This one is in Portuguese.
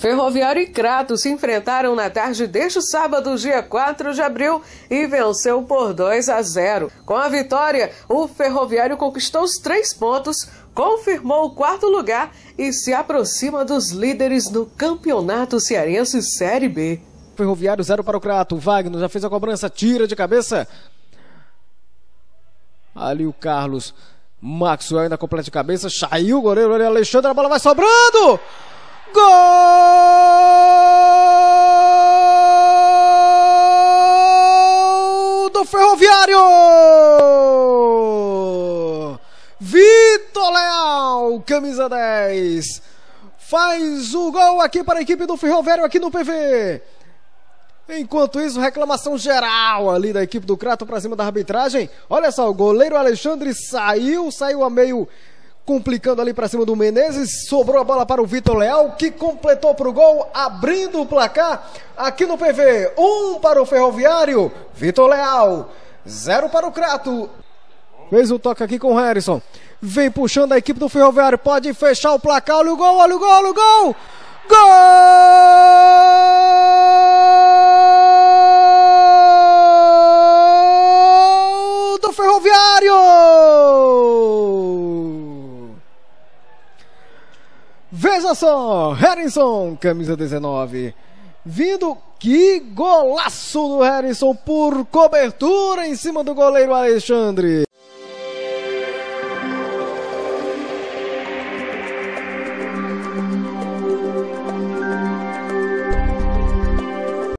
Ferroviário e Crato se enfrentaram na tarde deste sábado, dia 4 de abril, e venceu por 2 a 0. Com a vitória, o Ferroviário conquistou os três pontos, confirmou o quarto lugar e se aproxima dos líderes no Campeonato Cearense Série B. Ferroviário 0 para o Crato. Wagner já fez a cobrança, tira de cabeça. Ali o Carlos. Maxwell ainda completa de cabeça. Saiu o goleiro ali, Alexandre. A bola vai sobrando. Gol do Ferroviário! Vitor Leal, camisa 10, faz o gol aqui para a equipe do Ferroviário aqui no PV. Enquanto isso, reclamação geral ali da equipe do Crato para cima da arbitragem. Olha só, o goleiro Alexandre saiu, saiu a meio complicando ali para cima do Menezes. Sobrou a bola para o Vitor Leal, que completou para o gol, abrindo o placar aqui no PV. Um para o Ferroviário, Vitor Leal. Zero para o Crato. Fez o toque aqui com o Harrison. Vem puxando a equipe do Ferroviário. Pode fechar o placar. Olha o gol, olha o gol, olha o gol. Gol do Ferroviário! Veja só, Harrison, camisa 19. Vindo, que golaço do Harrison por cobertura em cima do goleiro Alexandre.